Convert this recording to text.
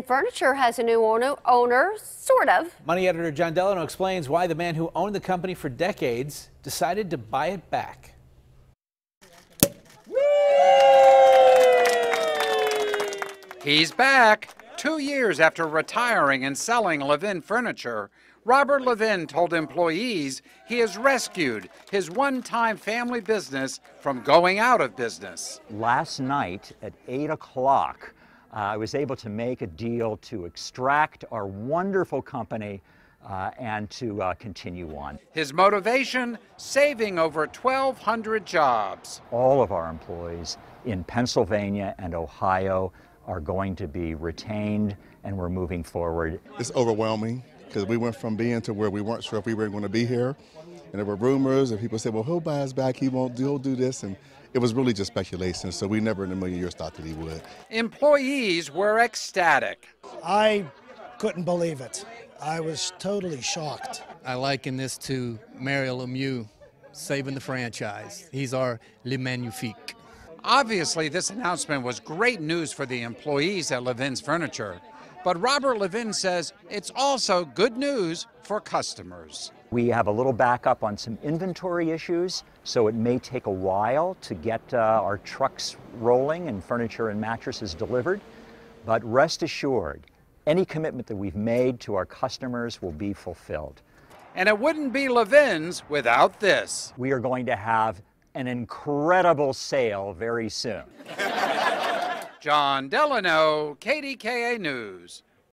Levin Furniture has a new owner, owner, sort of. Money editor Jon Delano explains why the man who owned the company for decades decided to buy it back. He's back. Two years after retiring and selling Levin Furniture, Robert Levin told employees he has rescued his one time family business from going out of business. Last night at 8 o'clock, I was able to make a deal to extract our wonderful company uh, and to uh, continue on. His motivation saving over 1,200 jobs. All of our employees in Pennsylvania and Ohio are going to be retained and we're moving forward. It's overwhelming because we went from being to where we weren't sure if we were going to be here. And there were rumors and people said, well, he'll buy us back, he won't do, he'll do this. And it was really just speculation, so we never in a million years thought that he would. Employees were ecstatic. I couldn't believe it. I was totally shocked. I liken this to Mario Lemieux saving the franchise. He's our Le Magnifique. Obviously, this announcement was great news for the employees at Levin's Furniture. But Robert Levin says it's also good news for customers. We have a little backup on some inventory issues, so it may take a while to get uh, our trucks rolling and furniture and mattresses delivered. But rest assured, any commitment that we've made to our customers will be fulfilled. And it wouldn't be Levin's without this. We are going to have an incredible sale very soon. Jon Delano, KDKA News.